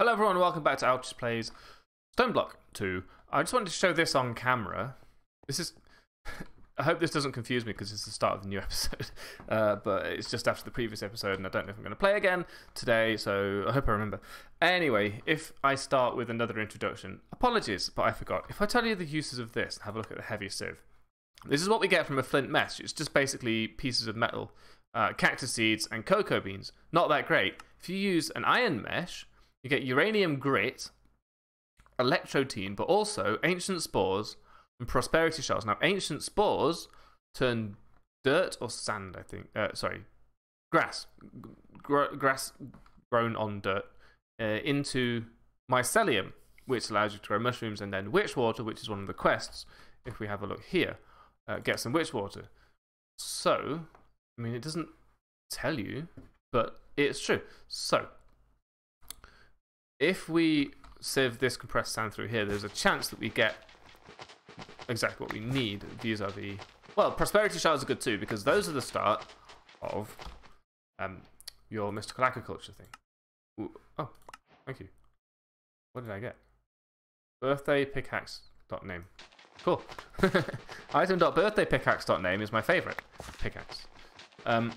Hello everyone, welcome back to Altreus Plays Stoneblock 2. I just wanted to show this on camera. This is... I hope this doesn't confuse me because it's the start of the new episode. Uh, but it's just after the previous episode and I don't know if I'm going to play again today, so I hope I remember. Anyway, if I start with another introduction, apologies, but I forgot. If I tell you the uses of this, have a look at the heavy sieve. This is what we get from a flint mesh. It's just basically pieces of metal, uh, cactus seeds, and cocoa beans. Not that great. If you use an iron mesh, you get uranium grit, electrotine, but also ancient spores and prosperity shells. Now, ancient spores turn dirt or sand, I think. Uh, sorry, grass. Gr grass grown on dirt uh, into mycelium, which allows you to grow mushrooms, and then witch water, which is one of the quests. If we have a look here, uh, get some witch water. So, I mean, it doesn't tell you, but it's true. So, if we sieve this compressed sand through here, there's a chance that we get exactly what we need. These are the... Well, prosperity shards are good too, because those are the start of um, your mystical agriculture thing. Ooh, oh, thank you. What did I get? Birthday pickaxe dot name. Cool. Item.birthdaypickaxe.name is my favorite pickaxe. Um,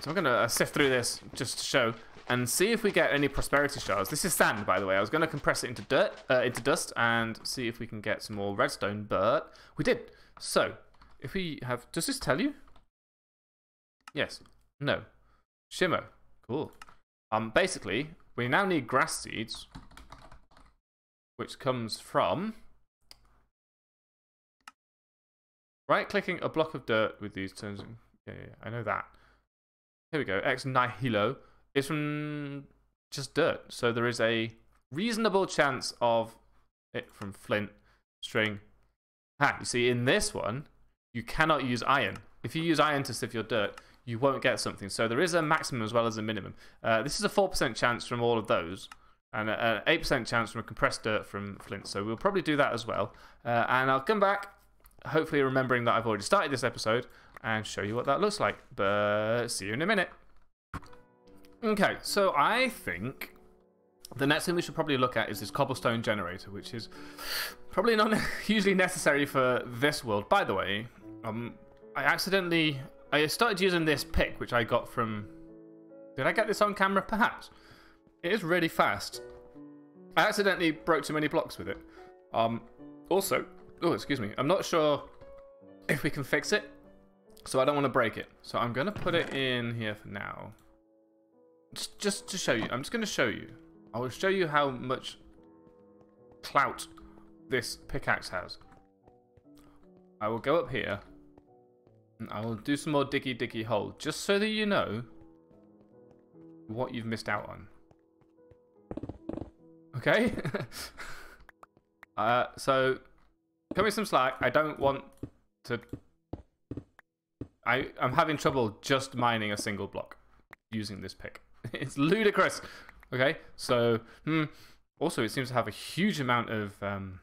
so I'm going to uh, sift through this just to show and see if we get any prosperity shards. This is sand, by the way. I was going to compress it into dirt, uh, into dust, and see if we can get some more redstone, but we did. So, if we have... Does this tell you? Yes. No. Shimmer. Cool. Um, basically, we now need grass seeds, which comes from... Right-clicking a block of dirt with these turns... Yeah, yeah, I know that. Here we go. Ex nihilo is from just dirt. So there is a reasonable chance of it from flint, string. Ah, you see, in this one, you cannot use iron. If you use iron to sift your dirt, you won't get something. So there is a maximum as well as a minimum. Uh, this is a 4% chance from all of those, and an 8% chance from a compressed dirt from flint. So we'll probably do that as well. Uh, and I'll come back, hopefully remembering that I've already started this episode, and show you what that looks like. But see you in a minute. Okay, so I think the next thing we should probably look at is this cobblestone generator, which is probably not hugely necessary for this world. By the way, um, I accidentally I started using this pick, which I got from. Did I get this on camera? Perhaps. It is really fast. I accidentally broke too many blocks with it. Um, also, oh, excuse me. I'm not sure if we can fix it, so I don't want to break it. So I'm going to put it in here for now. Just, to show you. I'm just going to show you. I will show you how much clout this pickaxe has. I will go up here. And I will do some more diggy diggy hole. Just so that you know what you've missed out on. Okay? uh, so, cut me some slack. I don't want to... I, I'm having trouble just mining a single block using this pick. it's ludicrous. Okay, so hmm. also it seems to have a huge amount of um,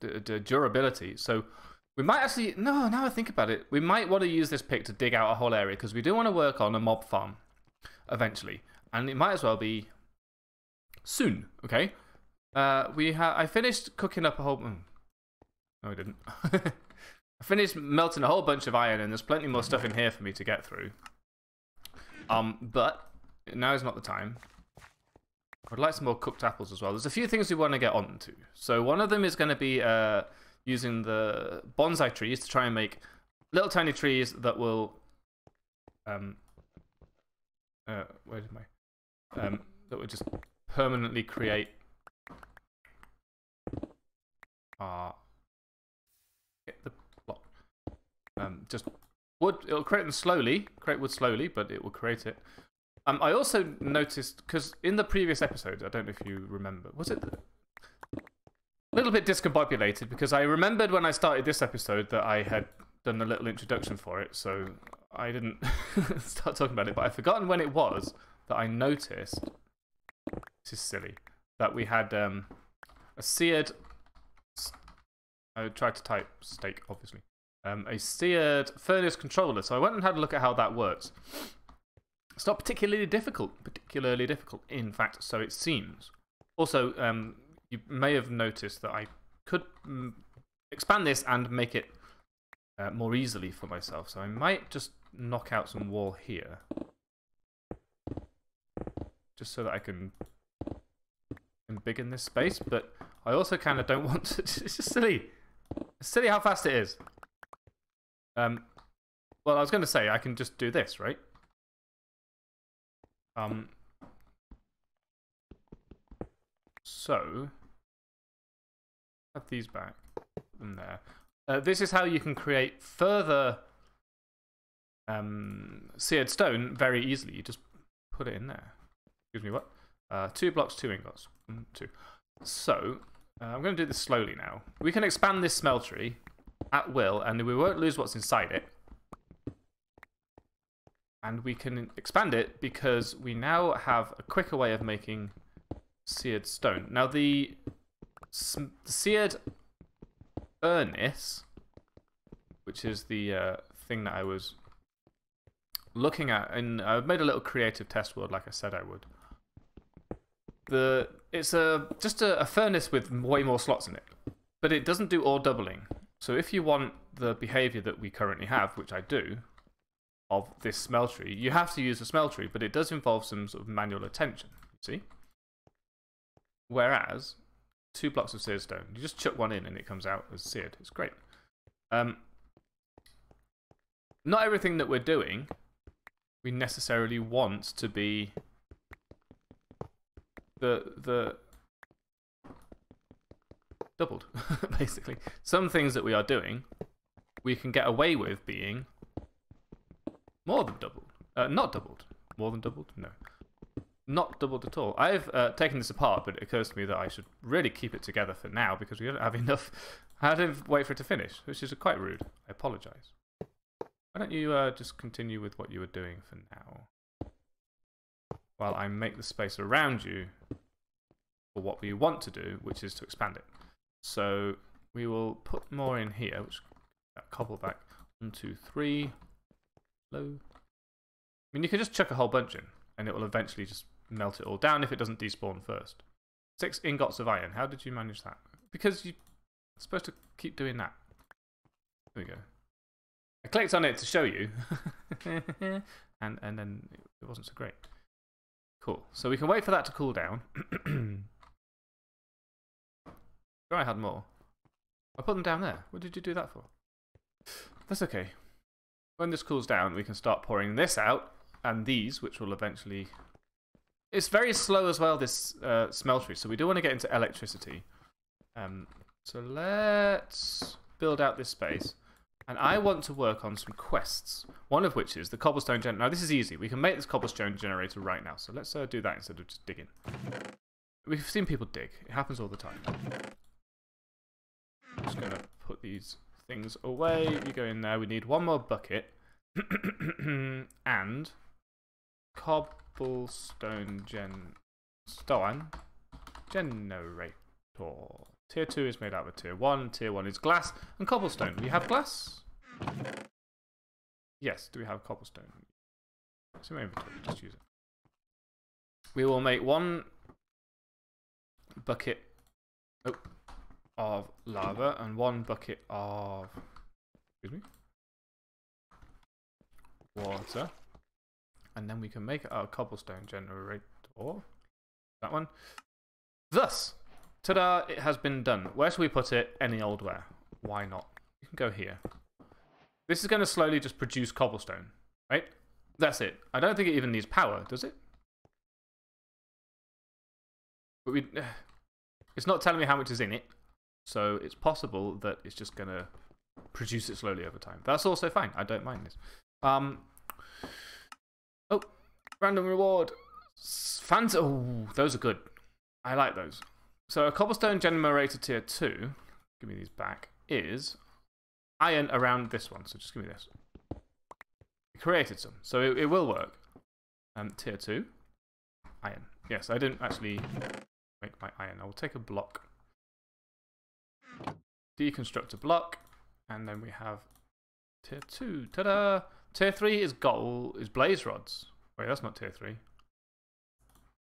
durability. So we might actually no. Now I think about it, we might want to use this pick to dig out a whole area because we do want to work on a mob farm eventually, and it might as well be soon. Okay, uh, we have. I finished cooking up a whole. Mm, no, I didn't. I finished melting a whole bunch of iron, and there's plenty more stuff in here for me to get through. Um, but now is not the time. I'd like some more cooked apples as well. There's a few things we want to get onto. So one of them is going to be uh, using the bonsai trees to try and make little tiny trees that will um uh where did my um that would just permanently create uh get the block. um just it'll create them slowly, create wood slowly, but it will create it. Um, I also noticed, because in the previous episode, I don't know if you remember, was it a little bit discombobulated because I remembered when I started this episode that I had done a little introduction for it, so I didn't start talking about it, but I've forgotten when it was that I noticed, this is silly, that we had um, a seared, I tried to type steak, obviously um, a seared furnace controller. So I went and had a look at how that works. It's not particularly difficult, particularly difficult, in fact, so it seems. Also, um, you may have noticed that I could mm, expand this and make it uh, more easily for myself. So I might just knock out some wall here. Just so that I can embiggen this space. But I also kind of don't want to. It's just silly. It's silly how fast it is. Um, well, I was going to say I can just do this, right? Um, so, have these back. Them there. Uh, this is how you can create further um, seared stone very easily. You just put it in there. Excuse me, what? Uh, two blocks, two ingots. Mm, two. So, uh, I'm going to do this slowly now. We can expand this smeltery at will, and we won't lose what's inside it. And we can expand it because we now have a quicker way of making seared stone. Now, the, the seared furnace, which is the uh, thing that I was looking at, and I've made a little creative test world like I said I would. The it's a just a, a furnace with way more slots in it, but it doesn't do ore doubling. So if you want the behavior that we currently have, which I do, of this smeltery, you have to use a smeltery, but it does involve some sort of manual attention. See? Whereas two blocks of seared stone, you just chuck one in and it comes out as seared. It's great. Um, not everything that we're doing we necessarily want to be the the doubled basically. Some things that we are doing we can get away with being more than doubled. Uh, not doubled. More than doubled? No. Not doubled at all. I've uh, taken this apart but it occurs to me that i should really keep it together for now because we don't have enough. I had to wait for it to finish which is quite rude. I apologize. Why don't you uh, just continue with what you were doing for now? While I make the space around you for what we want to do, which is to expand it. So we will put more in here, which cobble back. One, two, three. Low. I mean, you can just chuck a whole bunch in, and it will eventually just melt it all down if it doesn't despawn first. Six ingots of iron. How did you manage that? Because you're supposed to keep doing that. There we go. I clicked on it to show you, and and then it wasn't so great. Cool. So we can wait for that to cool down. sure, I had more. I put them down there. What did you do that for? That's okay. When this cools down, we can start pouring this out, and these, which will eventually. It's very slow as well, this uh, smeltery, so we do want to get into electricity. Um, so let's build out this space. And I want to work on some quests. One of which is the cobblestone generator. Now, this is easy. We can make this cobblestone generator right now. So let's uh, do that instead of just digging. We've seen people dig. It happens all the time. I'm just going to put these things away. You go in there. We need one more bucket. and cobblestone gen... Stone generator. Tier 2 is made out of tier 1. Tier 1 is glass and cobblestone. Do we have glass? Yes, do we have cobblestone? It's my inventory. Just use it. We will make one bucket oh, of lava and one bucket of excuse me water, and then we can make our cobblestone generator. That one. Thus, Ta-da, it has been done. Where should we put it? Any old where. Why not? You can go here. This is going to slowly just produce cobblestone, right? That's it. I don't think it even needs power, does it? But we, it's not telling me how much is in it, so it's possible that it's just going to produce it slowly over time. That's also fine. I don't mind this. Um, oh, random reward. Fans. Oh, those are good. I like those. So a cobblestone generator tier 2, give me these back, is iron around this one. So just give me this. We created some, so it, it will work. Um, tier 2, iron. Yes, I didn't actually make my iron. I will take a block, deconstruct a block, and then we have tier 2. Ta-da! Tier 3 is gold, is blaze rods. Wait, that's not tier 3.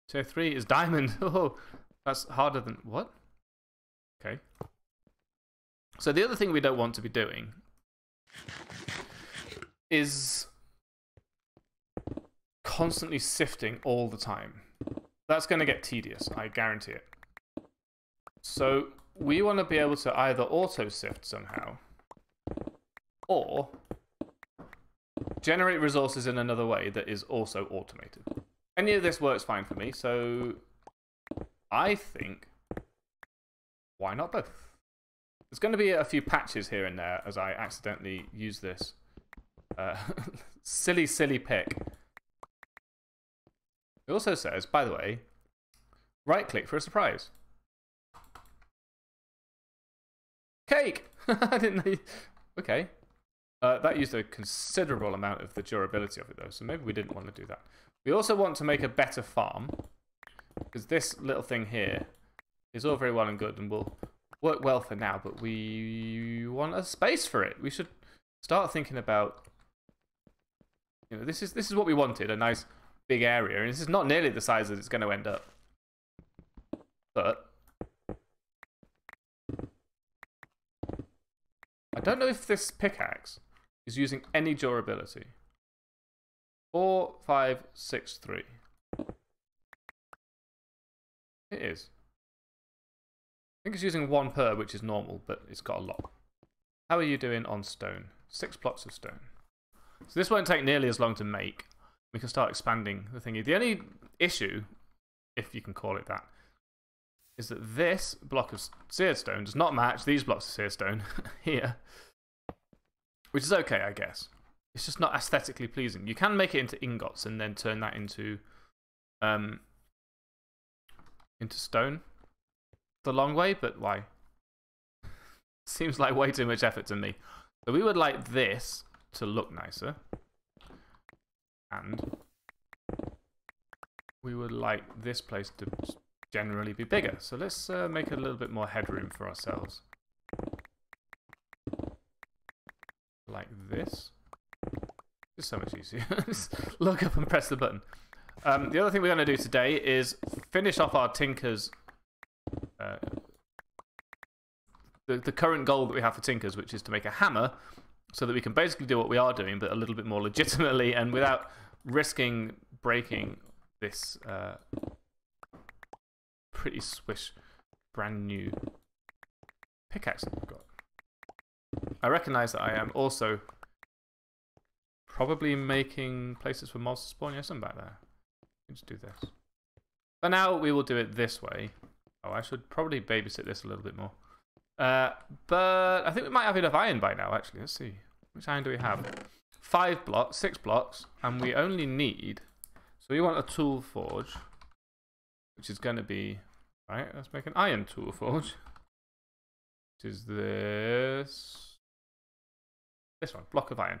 Tier 3 is diamond. Oh, that's harder than. What? Okay. So the other thing we don't want to be doing is constantly sifting all the time. That's going to get tedious, I guarantee it. So we want to be able to either auto sift somehow or generate resources in another way that is also automated. Any of this works fine for me, so I think why not both? There's going to be a few patches here and there as I accidentally use this uh, silly, silly pick. It also says, by the way, right click for a surprise. Cake! I didn't know. You... Okay. Uh, that used a considerable amount of the durability of it, though, so maybe we didn't want to do that. We also want to make a better farm, because this little thing here is all very well and good and will work well for now, but we want a space for it. We should start thinking about. You know, this is this is what we wanted a nice big area, and this is not nearly the size that it's going to end up. But I don't know if this pickaxe is using any durability. Four, five, six, three. It is. I think it's using one per, which is normal, but it's got a lot. How are you doing on stone? Six blocks of stone. So this won't take nearly as long to make. We can start expanding the thingy. The only issue, if you can call it that, is that this block of seared stone does not match these blocks of seared stone here. Which is okay, I guess. It's just not aesthetically pleasing. You can make it into ingots and then turn that into um, into stone the long way, but why? Seems like way too much effort to me. So we would like this to look nicer. And we would like this place to generally be bigger. So let's uh, make a little bit more headroom for ourselves. Like this. It's so much easier. Look up and press the button. Um, the other thing we're going to do today is finish off our Tinkers. Uh, the, the current goal that we have for Tinkers, which is to make a hammer so that we can basically do what we are doing, but a little bit more legitimately and without risking breaking this uh, pretty swish, brand new pickaxe we've got. I recognize that I am also probably making places for mobs to spawn. Yes, I'm back there. Let's do this. For now, we will do it this way. Oh, I should probably babysit this a little bit more. Uh, but I think we might have enough iron by now, actually. Let's see. Which iron do we have? Five blocks, six blocks, and we only need. So we want a tool forge, which is going to be. Right, let's make an iron tool forge. Which is this. This one, block of iron.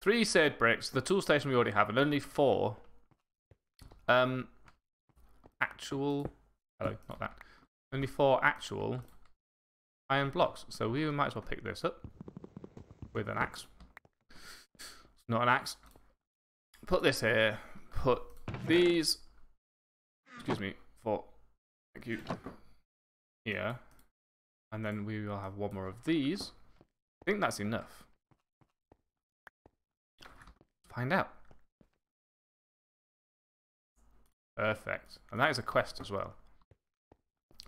Three seared bricks, the tool station we already have, and only four um, actual. Hello, not that. Only four actual iron blocks. So we might as well pick this up with an axe. It's not an axe. Put this here. Put these. Excuse me. For. Thank you. Here. And then we will have one more of these. I think that's enough. Find out. Perfect. And that is a quest as well.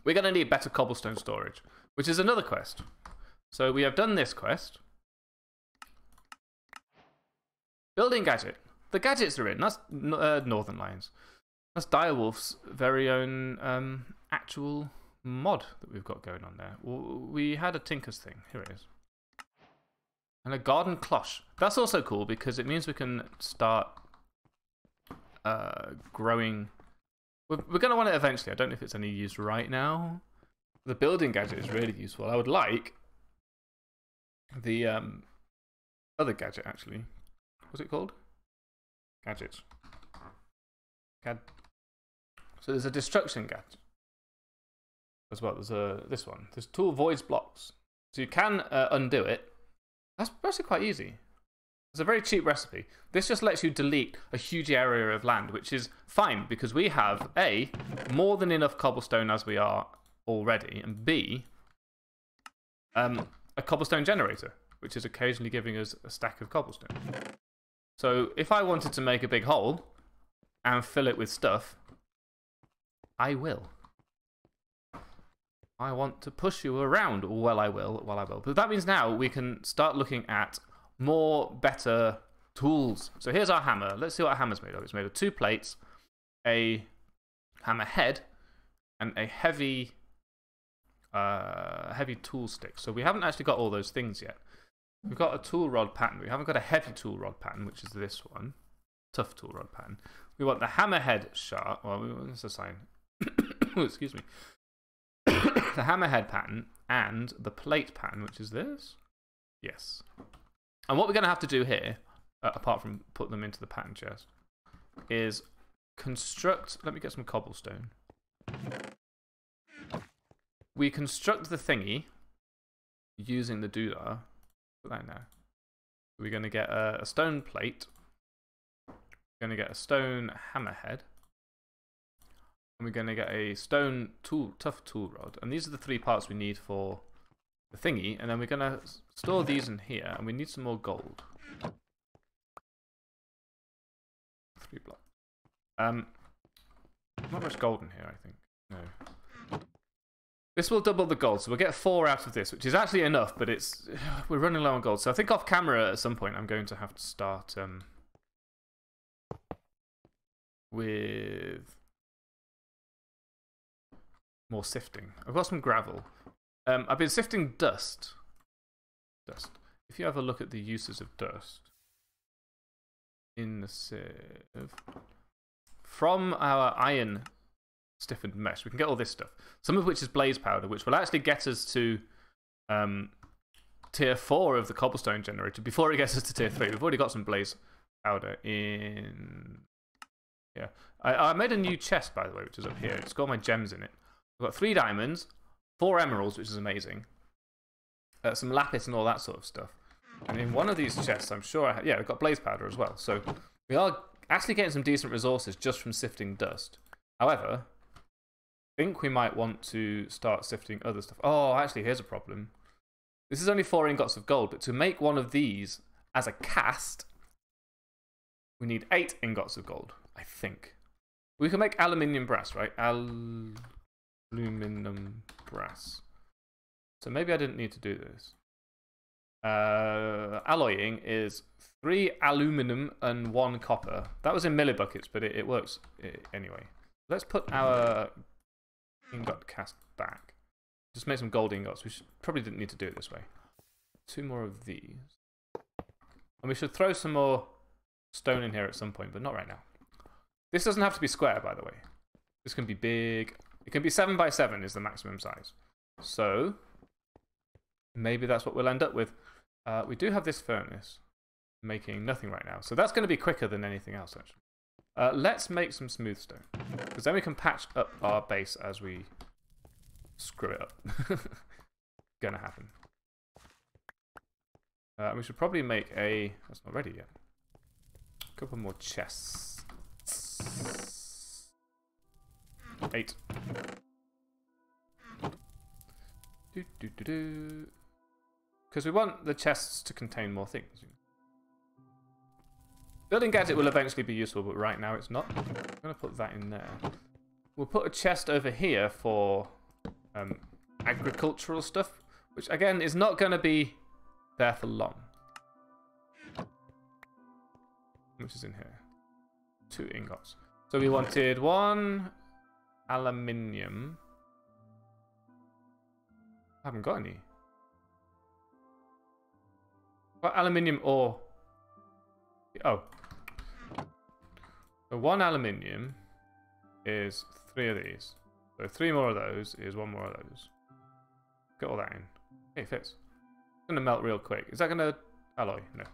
We're going to need better cobblestone storage, which is another quest. So we have done this quest. Building gadget. The gadgets are in. That's uh, Northern Lions. That's Direwolf's very own um, actual mod that we've got going on there. We had a Tinker's thing. Here it is. And a garden cloche. That's also cool because it means we can start uh, growing. We're, we're going to want it eventually. I don't know if it's any use right now. The building gadget is really useful. I would like the um, other gadget, actually. What's it called? Gadgets. Gad so there's a destruction gadget as well. There's a this one. This tool voids blocks. So you can uh, undo it that's actually quite easy. It's a very cheap recipe. This just lets you delete a huge area of land, which is fine because we have A, more than enough cobblestone as we are already, and B, um, a cobblestone generator, which is occasionally giving us a stack of cobblestone. So if I wanted to make a big hole and fill it with stuff, I will. I want to push you around. Well, I will. Well, I will. But that means now we can start looking at more better tools. So here's our hammer. Let's see what our hammer's made of. It's made of two plates, a hammer head, and a heavy, uh, heavy tool stick. So we haven't actually got all those things yet. We've got a tool rod pattern. We haven't got a heavy tool rod pattern, which is this one. Tough tool rod pattern. We want the hammerhead sharp. Well, that's a sign. excuse me. the hammerhead pattern and the plate pattern, which is this. Yes. And what we're going to have to do here, uh, apart from put them into the pattern chest, is construct. Let me get some cobblestone. We construct the thingy using the doodah. Put that now. We're going to get a, a stone plate. We're going to get a stone hammerhead. And we're going to get a stone tool, tough tool rod. And these are the three parts we need for the thingy. And then we're going to store these in here. And we need some more gold. Three blocks. Um, not much gold in here, I think. No. This will double the gold, so we'll get four out of this, which is actually enough, but it's we're running low on gold. So I think off camera at some point I'm going to have to start um, with more sifting. I've got some gravel. Um, I've been sifting dust. Dust. If you have a look at the uses of dust in the sieve, from our iron stiffened mesh, we can get all this stuff. Some of which is blaze powder, which will actually get us to um, tier 4 of the cobblestone generator before it gets us to tier 3. We've already got some blaze powder in. Yeah. I, I made a new chest, by the way, which is up here. It's got my gems in it. I've got three diamonds, four emeralds, which is amazing, uh, some lapis, and all that sort of stuff. And in one of these chests, I'm sure I have, yeah, I've got blaze powder as well. So we are actually getting some decent resources just from sifting dust. However, I think we might want to start sifting other stuff. Oh, actually, here's a problem. This is only four ingots of gold, but to make one of these as a cast, we need eight ingots of gold, I think. We can make aluminium brass, right? Al aluminum brass. So maybe I didn't need to do this. Uh, alloying is three aluminum and one copper. That was in millibuckets, but it, it works anyway. Let's put our ingot cast back. Just make some gold ingots. We should, probably didn't need to do it this way. Two more of these. And we should throw some more stone in here at some point, but not right now. This doesn't have to be square, by the way. This can be big. It can be 7 by 7 is the maximum size. So, maybe that's what we'll end up with. Uh, we do have this furnace making nothing right now. So that's going to be quicker than anything else, actually. Uh, let's make some smooth stone. Because then we can patch up our base as we screw it up. Gonna happen. Uh, we should probably make a... That's not ready yet. A couple more chests. Eight. Do, do, do, do. Because we want the chests to contain more things. Building gadget will eventually be useful, but right now it's not. I'm going to put that in there. We'll put a chest over here for um, agricultural stuff, which again is not going to be there for long. Which is in here? Two ingots. So we wanted one aluminium. I haven't got any. What aluminium ore? Oh. So one aluminium is three of these. So three more of those is one more of those. Get all that in. Hey, it fits. It's going to melt real quick. Is that going to alloy? No.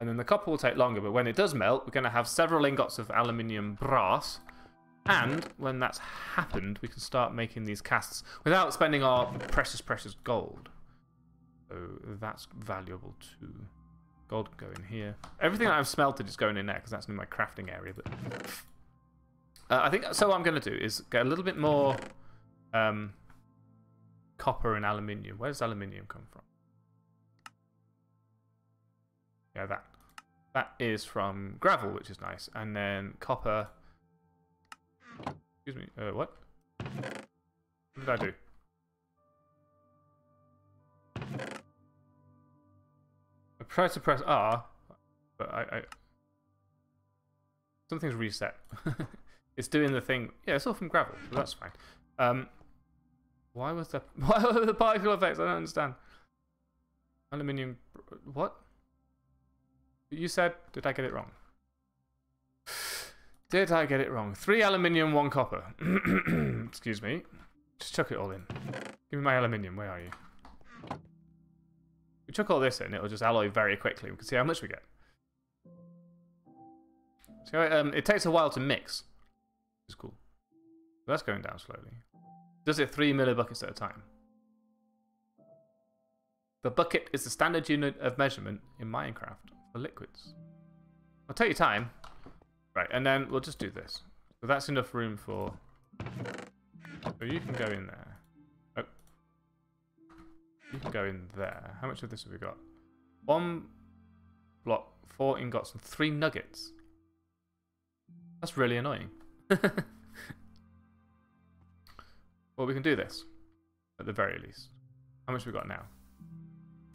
And then the copper will take longer, but when it does melt, we're going to have several ingots of aluminium brass. And when that's happened, we can start making these casts without spending our precious, precious gold. So that's valuable too. Gold go in here. Everything that I've smelted is going in there because that's in my crafting area. But uh, I think so. What I'm going to do is get a little bit more um, copper and aluminium. Where does aluminium come from? Yeah, that. That is from gravel, which is nice. And then copper. Excuse me. Uh, what? What did I do? I tried to press R, but I, I something's reset. it's doing the thing. Yeah, it's all from gravel, so that's fine. Um, why was the why were the particle effects? I don't understand. Aluminium. What? You said? Did I get it wrong? Did I get it wrong? Three aluminium, one copper. Excuse me. Just chuck it all in. Give me my aluminium. Where are you? We chuck all this in, it'll just alloy very quickly. We can see how much we get. So um, it takes a while to mix. It's cool. That's going down slowly. Does it three millibuckets at a time? The bucket is the standard unit of measurement in Minecraft for liquids. I'll take your time. Right, and then we'll just do this. So that's enough room for... So you can go in there. Oh. You can go in there. How much of this have we got? One block, four ingots, and three nuggets. That's really annoying. well, we can do this. At the very least. How much we got now?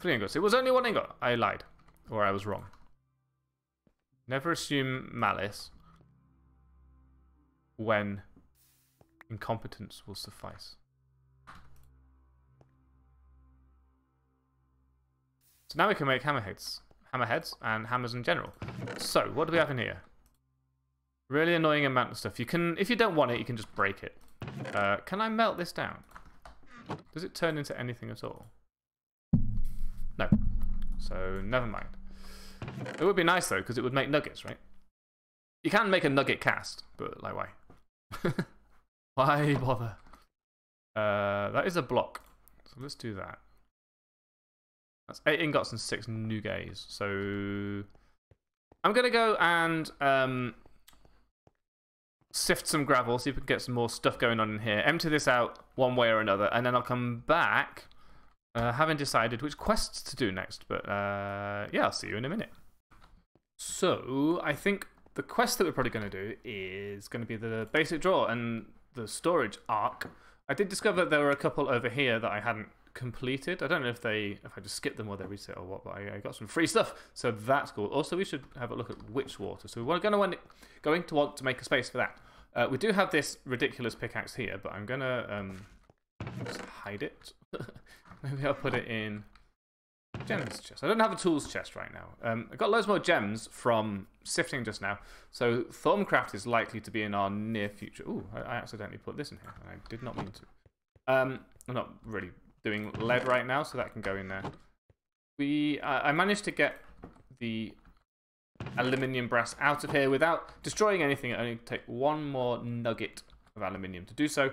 Three ingots. It was only one ingot. I lied. Or I was wrong. Never assume malice when incompetence will suffice. So now we can make hammerheads. Hammerheads and hammers in general. So, what do we have in here? Really annoying amount of stuff. You can, if you don't want it, you can just break it. Uh, can I melt this down? Does it turn into anything at all? No. So, never mind. It would be nice though, because it would make nuggets, right? You can make a nugget cast, but like why? why bother? Uh, that is a block. So let's do that. That's eight ingots and six nugays. So I'm gonna go and um, sift some gravel, see if we can get some more stuff going on in here. Empty this out one way or another, and then I'll come back uh, haven't decided which quests to do next, but uh, yeah, I'll see you in a minute. So, I think the quest that we're probably going to do is going to be the basic draw and the storage arc. I did discover there were a couple over here that I hadn't completed. I don't know if they if I just skipped them or they reset or what, but I, I, got some free stuff, so that's cool. Also, we should have a look at witch water. So we're going to want going to want to make a space for that. Uh, we do have this ridiculous pickaxe here, but I'm going to um, hide it. Maybe I'll put it in gems chest. I don't have a tools chest right now. Um, I got loads more gems from sifting just now. So Thaumcraft is likely to be in our near future. Ooh, I, I accidentally put this in here. I did not mean to. Um, I'm not really doing lead right now, so that can go in there. We, uh, I managed to get the aluminium brass out of here without destroying anything. It only take one more nugget of aluminium to do so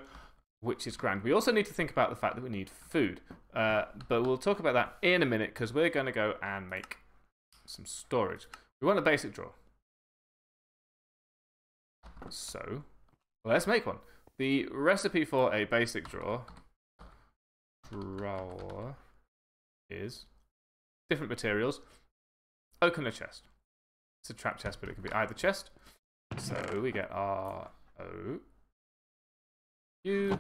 which is grand. We also need to think about the fact that we need food. Uh, but we'll talk about that in a minute because we're going to go and make some storage. We want a basic drawer. So, let's make one. The recipe for a basic drawer, drawer is different materials. Open a chest. It's a trap chest, but it can be either chest. So we get our O you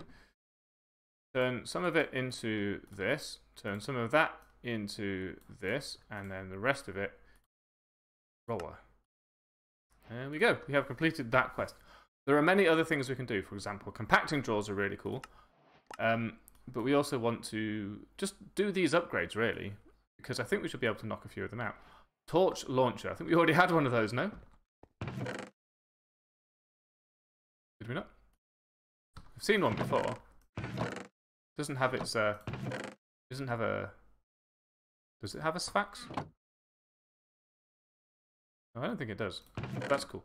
turn some of it into this, turn some of that into this, and then the rest of it roller. There we go. We have completed that quest. There are many other things we can do. For example, compacting drawers are really cool. Um, but we also want to just do these upgrades, really, because I think we should be able to knock a few of them out. Torch launcher. I think we already had one of those, no? Did we not? Seen one before. Doesn't have its uh doesn't have a does it have a sphax? No, I don't think it does. That's cool.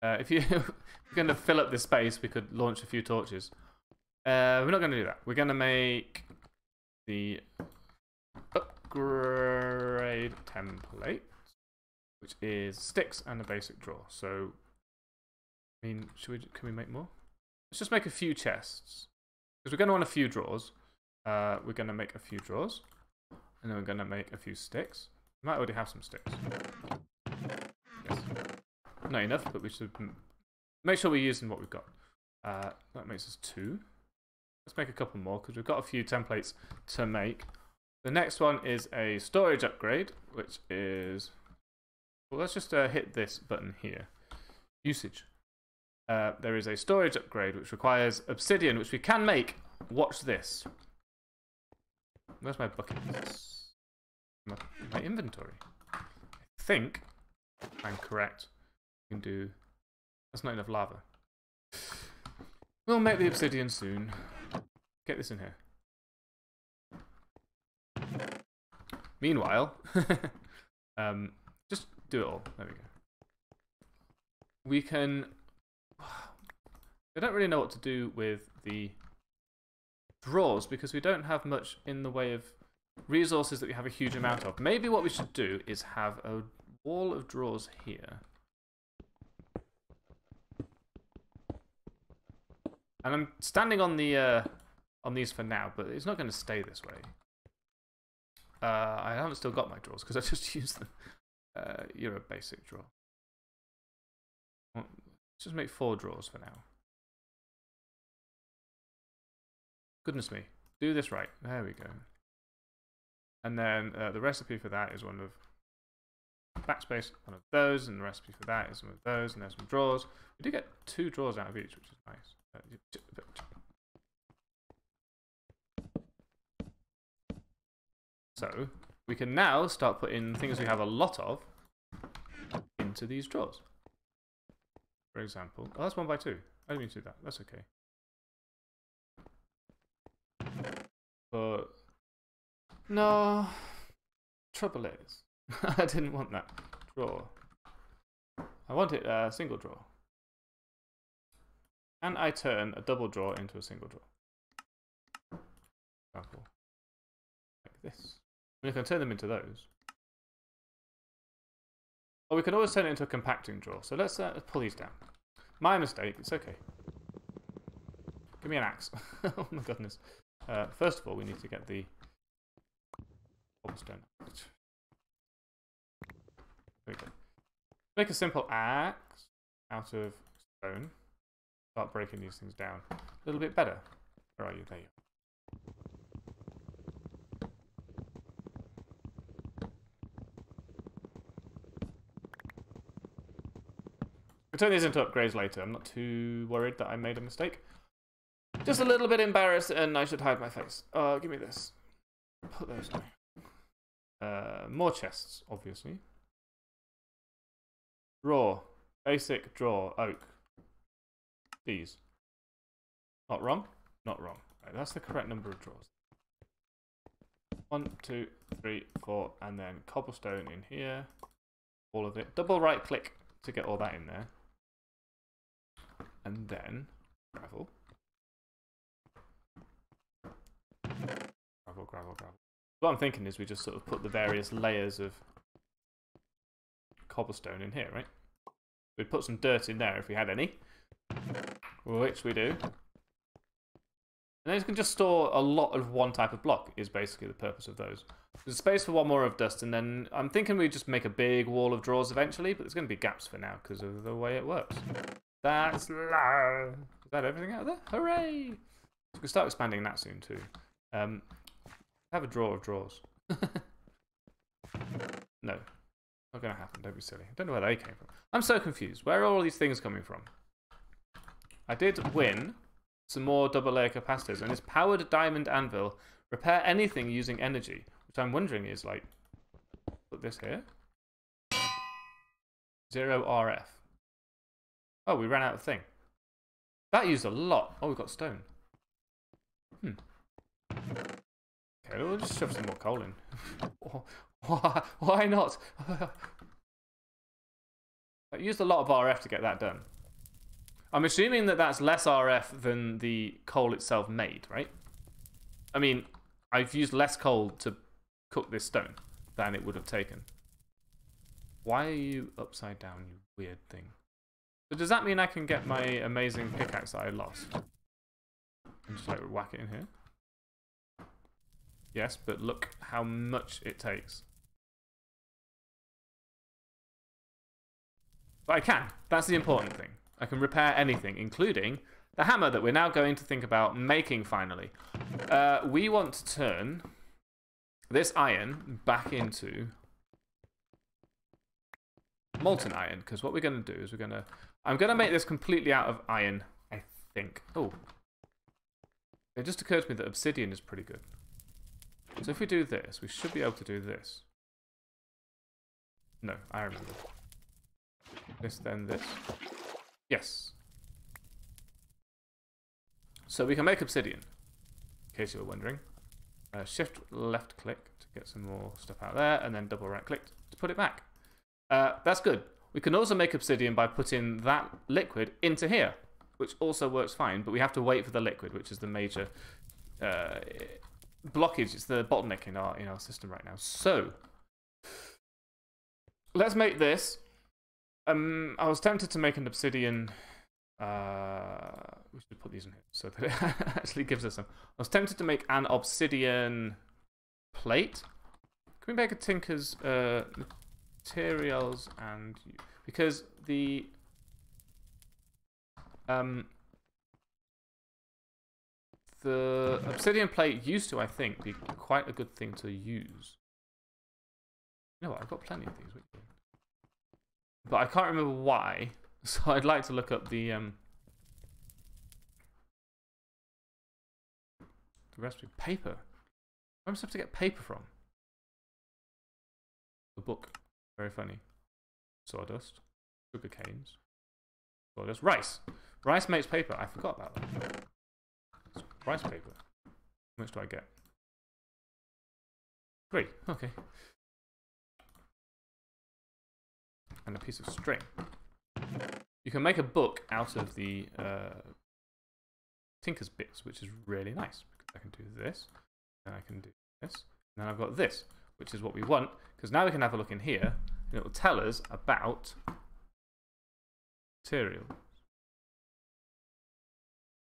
Uh, if you, are going to fill up this space, we could launch a few torches. Uh, we're not going to do that. We're going to make the upgrade template, which is sticks and a basic drawer. So, I mean, should we? Can we make more? Let's just make a few chests because we're going to want a few drawers. Uh, we're going to make a few drawers, and then we're going to make a few sticks. We might already have some sticks. Yes. Not enough, but we should make sure we're using what we've got. Uh, that makes us two. Let's make a couple more because we've got a few templates to make. The next one is a storage upgrade, which is... Well, let's just uh, hit this button here. Usage. Uh, there is a storage upgrade which requires obsidian, which we can make. Watch this. Where's my bucket? My, my inventory. I think I'm correct. We can do... That's not enough lava. We'll make the obsidian soon. Get this in here. Meanwhile, um, just do it all. There we go. We can. I don't really know what to do with the drawers because we don't have much in the way of resources that we have a huge amount of. Maybe what we should do is have a wall of drawers here. And I'm standing on the uh, on these for now, but it's not going to stay this way. Uh, I haven't still got my drawers because I just used them. Uh, you're a basic drawer. Let's just make four drawers for now. Goodness me. Do this right. There we go. And then uh, the recipe for that is one of backspace, one of those, and the recipe for that is one of those, and there's some drawers. We do get two drawers out of each, which is nice. Uh, So we can now start putting things we have a lot of into these drawers. For example, oh, that's one by two. I didn't mean to do that. That's okay. But no, trouble is, I didn't want that drawer. I want it a single draw. And I turn a double draw into a single draw? Example. Like this. We can turn them into those. Or we can always turn it into a compacting draw. So let's uh, pull these down. My mistake. It's okay. Give me an axe. oh my goodness. Uh, first of all, we need to get the cobblestone. There we go. Make a simple axe out of stone. Start breaking these things down a little bit better. Where are you? There you We'll turn these into upgrades later. I'm not too worried that I made a mistake. Just a little bit embarrassed and I should hide my face. Uh, give me this. Put those away. Uh, more chests, obviously. Draw. Basic draw. Oak. These. Not wrong? Not wrong. Right, that's the correct number of drawers. One, two, three, four, and then cobblestone in here. All of it. Double right click to get all that in there and then gravel. Gravel, gravel. What I'm thinking is we just sort of put the various layers of cobblestone in here, right? We'd put some dirt in there if we had any, which we do. And then you can just store a lot of one type of block is basically the purpose of those. There's space for one more of dust, and then I'm thinking we just make a big wall of drawers eventually, but there's going to be gaps for now because of the way it works. That's loud. Is that everything out there? Hooray! We can start expanding that soon too. Um, have a drawer of drawers. no. Not going to happen. Don't be silly. I don't know where they came from. I'm so confused. Where are all these things coming from? I did win some more double layer capacitors, and this powered diamond anvil repair anything using energy, which I'm wondering is like, put this here. Zero RF. Oh, we ran out of thing. That used a lot. Oh, we got stone. Hmm. Okay, we'll just shove some more coal in. why, why not? I used a lot of RF to get that done. I'm assuming that that's less RF than the coal itself made, right? I mean, I've used less coal to cook this stone than it would have taken. Why are you upside down, you weird thing? So does that mean I can get my amazing pickaxe that I lost? And just like whack it in here? Yes, but look how much it takes. But I can. That's the important thing. I can repair anything, including the hammer that we're now going to think about making finally. Uh, we want to turn this iron back into molten iron because what we're going to do is we're going to I'm going to make this completely out of iron I think oh it just occurred to me that obsidian is pretty good so if we do this we should be able to do this. No I remember. This then this. Yes. So we can make obsidian in case you were wondering. Uh, shift left click to get some more stuff out there and then double right click to put it back. Uh, that's good. We can also make obsidian by putting that liquid into here, which also works fine, but we have to wait for the liquid, which is the major uh, blockage. It's the bottleneck in our, in our system right now. So, let's make this. Um, I was tempted to make an obsidian. Uh, we should put these in here so that it actually gives us some. I was tempted to make an obsidian plate. Can we make a tinker's uh, materials and because the um the obsidian plate used to, I think, be quite a good thing to use. You know what? I've got plenty of these. But I can't remember why, so I'd like to look up the um the recipe. Paper. Where am I supposed to get paper from? The book. Very funny. Sawdust. Sugar canes. Sawdust. Rice. Rice makes paper. I forgot about that. Rice paper. How much do I get? Three. Okay. And a piece of string. You can make a book out of the uh, Tinker's bits, which is really nice. I can do this, and I can do this, and then I've got this which is what we want, because now we can have a look in here, and it will tell us about material.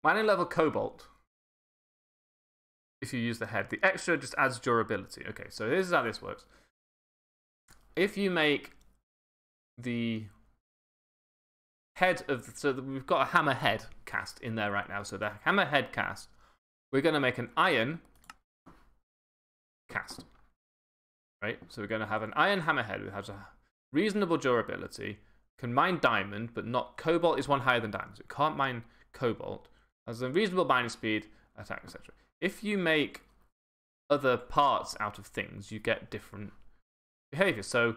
Mining level cobalt, if you use the head. The extra just adds durability. Okay, so this is how this works. If you make the head of, the, so we've got a hammer head cast in there right now. So the hammer head cast, we're going to make an iron cast right? So we're going to have an iron hammerhead which has a reasonable durability, can mine diamond, but not cobalt is one higher than diamond. So it can't mine cobalt, has a reasonable mining speed, attack, etc. If you make other parts out of things, you get different behavior. So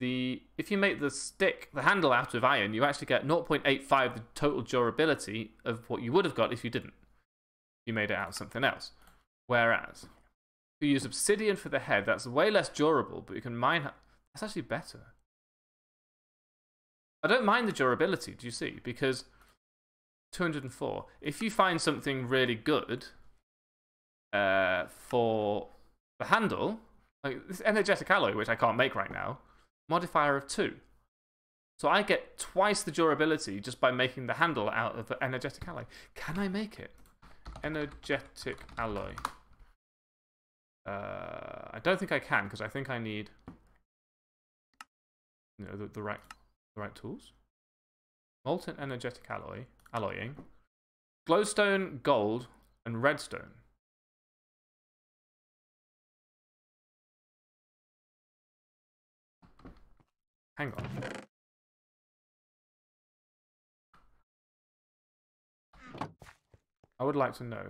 the if you make the stick, the handle out of iron, you actually get 0.85 the total durability of what you would have got if you didn't. You made it out of something else. Whereas if you use obsidian for the head, that's way less durable, but you can mine. That's actually better. I don't mind the durability, do you see? Because 204. If you find something really good uh, for the handle, like this energetic alloy, which I can't make right now, modifier of 2. So I get twice the durability just by making the handle out of the energetic alloy. Can I make it? Energetic alloy. Uh, I don't think I can because I think I need you know, the, the right the right tools. Molten energetic alloy, alloying, glowstone, gold, and redstone. Hang on. I would like to know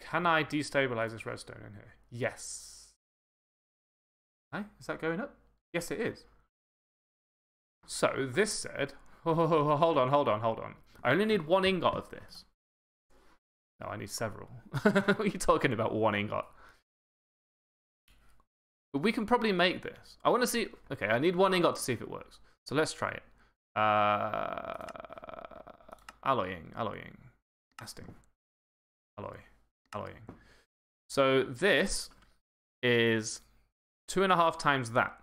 can I destabilize this redstone in here? Yes. Hey, is that going up? Yes, it is. So this said, oh, hold on, hold on, hold on. I only need one ingot of this. No, I need several. what are you talking about, one ingot? But we can probably make this. I want to see. Okay, I need one ingot to see if it works. So let's try it. Uh, alloying, alloying, casting, alloy alloying. So this is two and a half times that.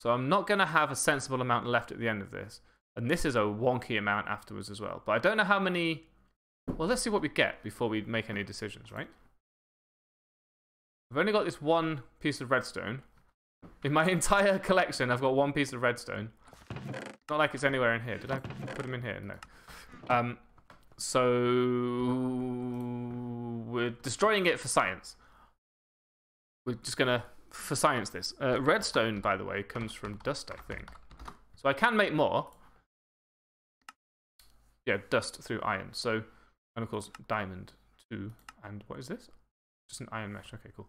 So I'm not going to have a sensible amount left at the end of this. And this is a wonky amount afterwards as well. But I don't know how many... Well, let's see what we get before we make any decisions, right? I've only got this one piece of redstone. In my entire collection, I've got one piece of redstone. Not like it's anywhere in here. Did I put them in here? No. Um, so we're destroying it for science. We're just gonna for science this. Uh, redstone, by the way, comes from dust, I think. So I can make more. Yeah, dust through iron. So, and of course, diamond too. And what is this? Just an iron mesh. Okay, cool.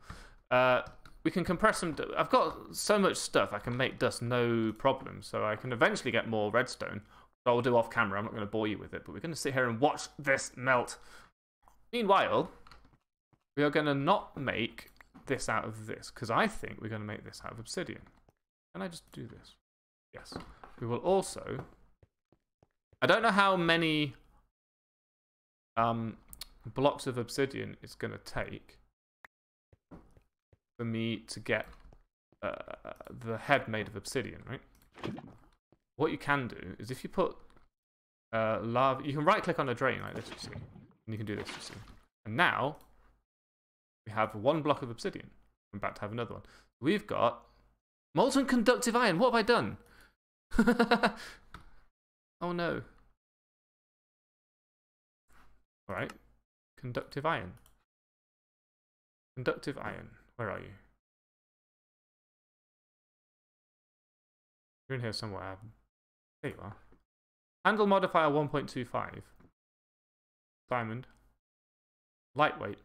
Uh, we can compress some. I've got so much stuff. I can make dust no problem. So I can eventually get more redstone. I'll do off camera. I'm not going to bore you with it, but we're going to sit here and watch this melt. Meanwhile, we are going to not make this out of this because I think we're going to make this out of obsidian. Can I just do this? Yes. We will also. I don't know how many um, blocks of obsidian it's going to take for me to get uh, the head made of obsidian, right? What you can do is if you put uh, lava, you can right click on a drain like this, you see, and you can do this, you see. And now we have one block of obsidian. I'm about to have another one. We've got molten conductive iron. What have I done? oh no. All right. Conductive iron. Conductive iron. Where are you? You're in here somewhere. There you are. Handle modifier 1.25. Diamond. Lightweight.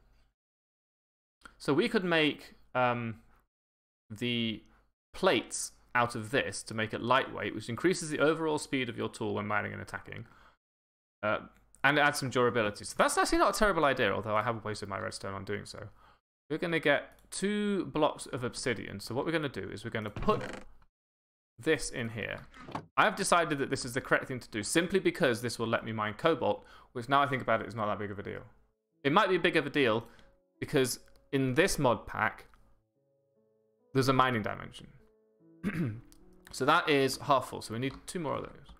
So we could make um, the plates out of this to make it lightweight, which increases the overall speed of your tool when mining and attacking. Uh, and it adds some durability. So that's actually not a terrible idea, although I haven't wasted my redstone on doing so. We're going to get two blocks of obsidian. So what we're going to do is we're going to put this in here. I've decided that this is the correct thing to do simply because this will let me mine cobalt, which now I think about it is not that big of a deal. It might be a big of a deal because in this mod pack, there's a mining dimension. so that is half full. So we need two more of those.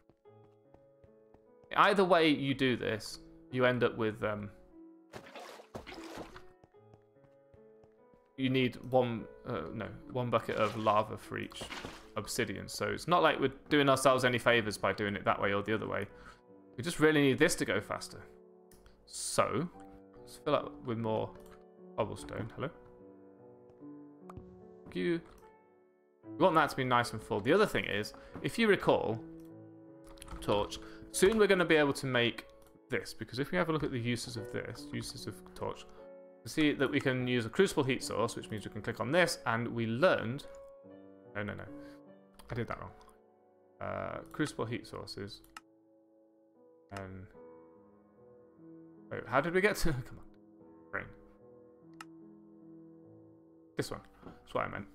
Either way you do this, you end up with... Um, you need one, uh, no, one bucket of lava for each obsidian. So it's not like we're doing ourselves any favors by doing it that way or the other way. We just really need this to go faster. So, let's fill up with more cobblestone. Hello? Thank you. We want that to be nice and full. The other thing is, if you recall, torch, soon we're going to be able to make this, because if we have a look at the uses of this, uses of torch, see that we can use a crucible heat source, which means we can click on this, and we learned... No, no, no. I did that wrong. Uh, crucible heat sources. And... Wait, how did we get to... Come on. Brain. This one. That's what I meant.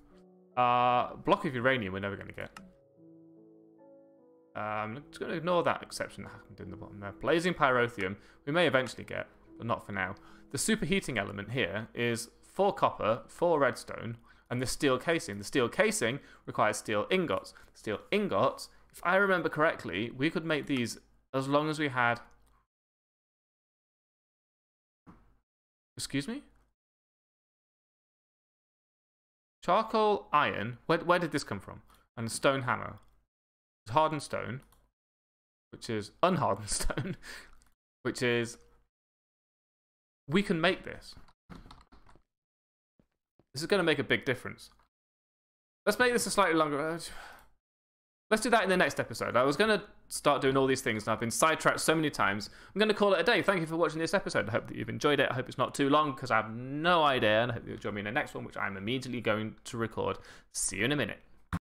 Uh, block of uranium we're never going to get. Um, I'm just going to ignore that exception that happened in the bottom there. Blazing pyrotheum we may eventually get, but not for now. The superheating element here is 4 copper, 4 redstone, and the steel casing. The steel casing requires steel ingots. Steel ingots, if I remember correctly, we could make these as long as we had... Excuse me? Charcoal, iron. Where, where did this come from? And a stone hammer. Hardened stone, which is unhardened stone, which is we can make this. This is going to make a big difference. Let's make this a slightly longer. Uh, let's do that in the next episode. I was going to start doing all these things, and I've been sidetracked so many times. I'm going to call it a day. Thank you for watching this episode. I hope that you've enjoyed it. I hope it's not too long, because I have no idea. And I hope you'll join me in the next one, which I'm immediately going to record. See you in a minute.